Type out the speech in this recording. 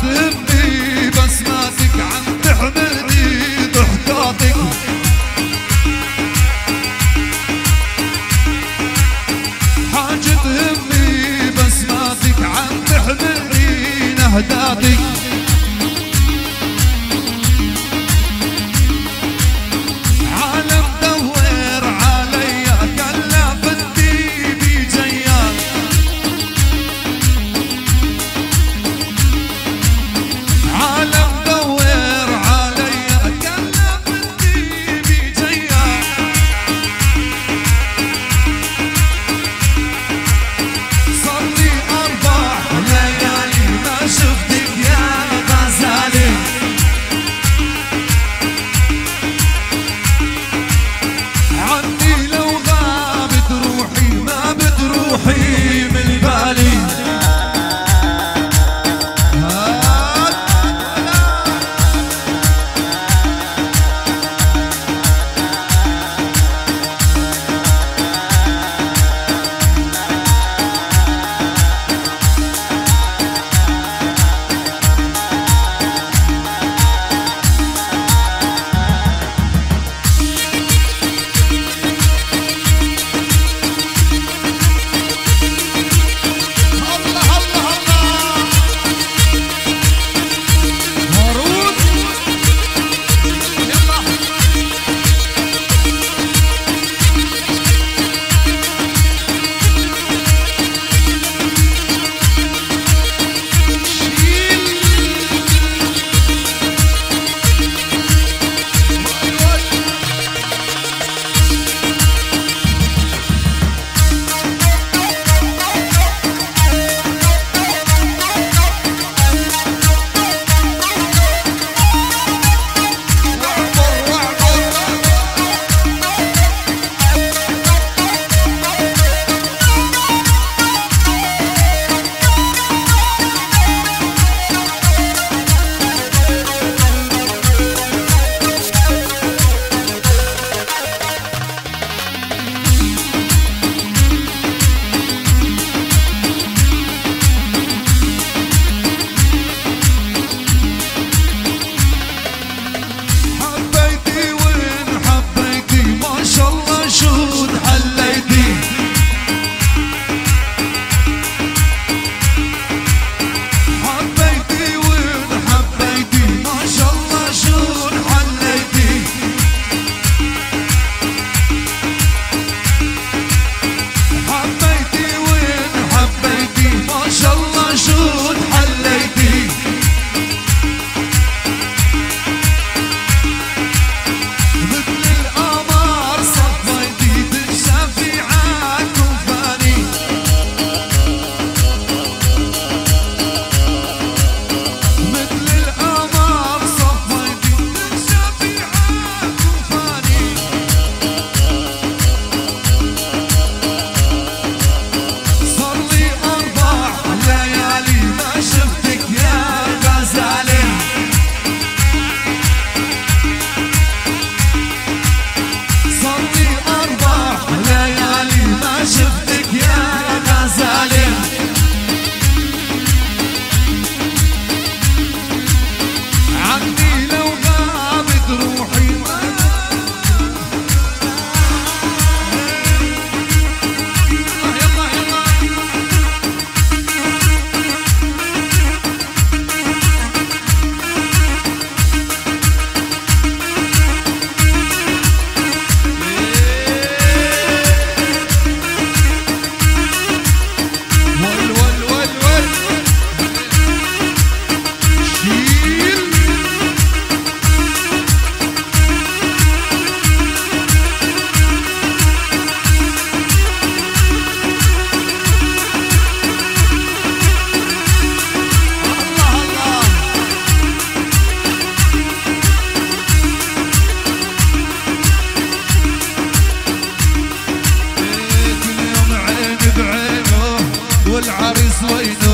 تهمني بسماتك عم تحملني ضحكاتك والعريس وينو